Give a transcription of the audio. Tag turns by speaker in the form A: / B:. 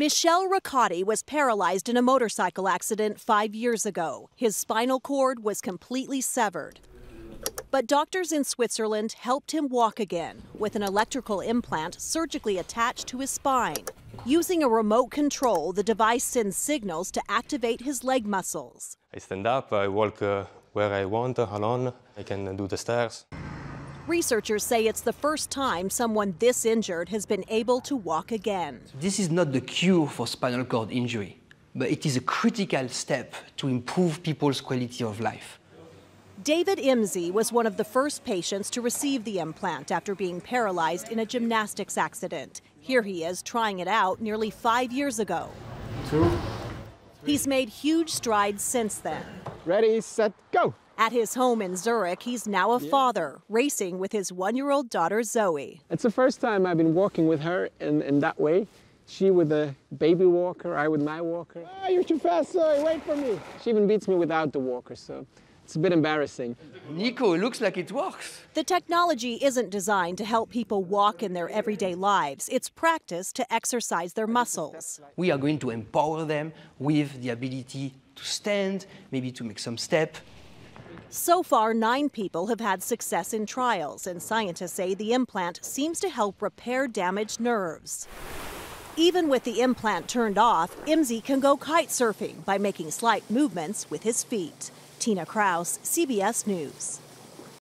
A: Michel Roccati was paralyzed in a motorcycle accident five years ago. His spinal cord was completely severed. But doctors in Switzerland helped him walk again with an electrical implant surgically attached to his spine. Using a remote control, the device sends signals to activate his leg muscles.
B: I stand up, I walk uh, where I want, alone. I can do the stairs.
A: Researchers say it's the first time someone this injured has been able to walk again.
C: This is not the cure for spinal cord injury, but it is a critical step to improve people's quality of life.
A: David Mzee was one of the first patients to receive the implant after being paralyzed in a gymnastics accident. Here he is trying it out nearly five years ago.
D: Two.
A: He's made huge strides since then.
D: Ready, set, go.
A: At his home in Zurich, he's now a father, racing with his one year old daughter Zoe.
D: It's the first time I've been walking with her in, in that way. She with a baby walker, I with my walker. Ah, you're too fast, Zoe, wait for me. She even beats me without the walker, so it's a bit embarrassing.
C: Nico, it looks like it works.
A: The technology isn't designed to help people walk in their everyday lives. It's practice to exercise their muscles.
C: We are going to empower them with the ability to stand, maybe to make some step,
A: so far, nine people have had success in trials, and scientists say the implant seems to help repair damaged nerves. Even with the implant turned off, Mzee can go kite surfing by making slight movements with his feet. Tina Kraus, CBS News.